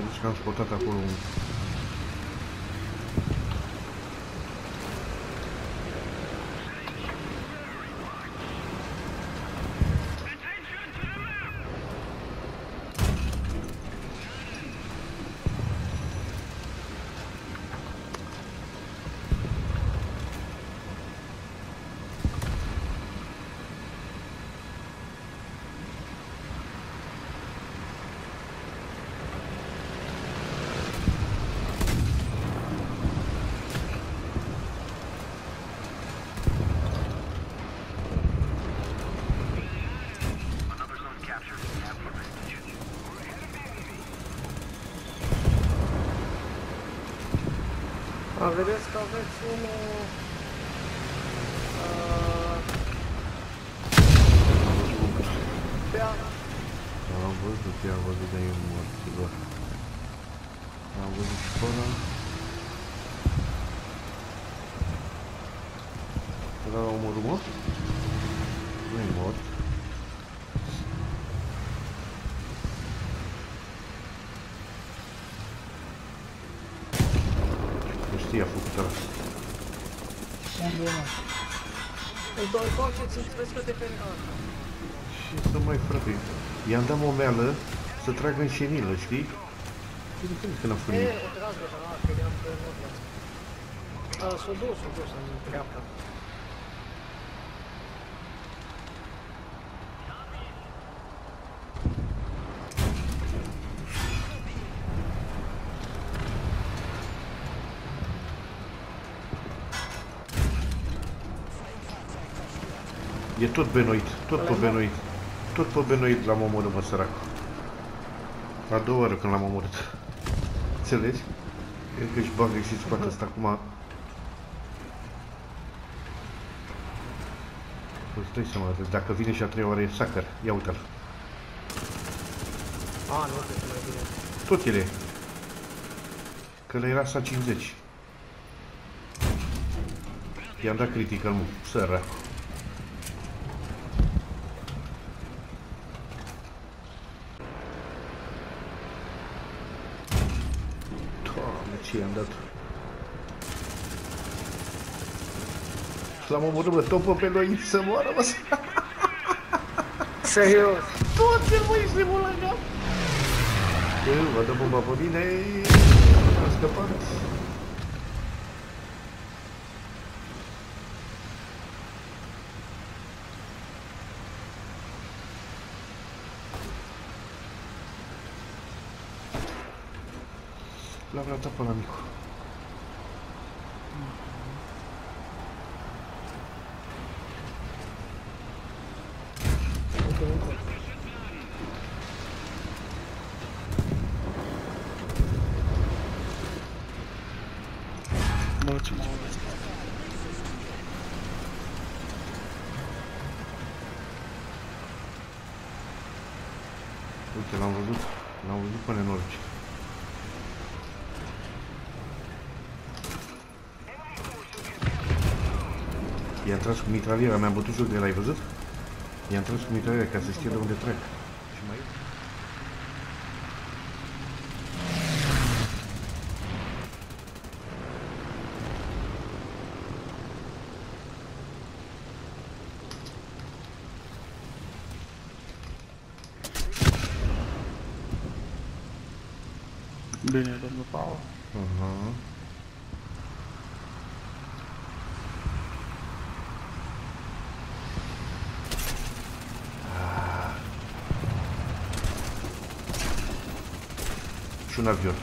Vedeți că am spotat A, vedeți că aveți unul... Uh. Am văzut, i-am văzut, dar eu mort, sigur. Am văzut și ăla. Ăla l-a omorât, mă? Nu-i mort. Nu știi, a făcut ăla. Unde e, mă? Îl dau întoarceți, vezi că te pe... A, Ce să mai frate? I-am dat momeală să tragă în șenilă, știi? Și de când când a E, făcut o trasă, da, că eram pe nord. A, s-o dus, s-o dus în dreapta. E tot benoit, tot pe benoit. Tot pe benoit l-am omorât, mă, sărac. A doua oară când l-am omorât. Înțelegi? Cred că își bagă și spate ăsta acum. Îți dai seama, dacă vine și a treia oară e sacăr. Ia uite-l. A, nu, cred că mai bine. Tot ele. Că le era sa 50. I-am dat critical, mă, sărac. Doamne, ce i-am dat? L-am omorât, bă, topă pe noi să moară, mă, sărac. Serios? Toate, măi, se mă la cap. Bă, vă dă bomba pe mine, am scăpat. L-am ratat pe la micu. Uite, uite. Bă, ce mă Uite, l-am văzut, l-am văzut pe nenorci. I-a tras cu mitraliera, mi-am bătut jos de el, ai văzut? I-am tras cu mitraliera ca să știe de unde trec. Și mai Bine, domnul Paul. Aha. Ah. Și un avion.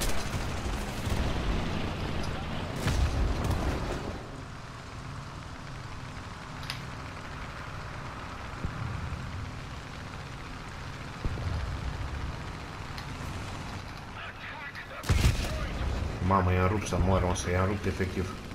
Mamă, i-a rupt să moară, o să i-a rupt efectiv.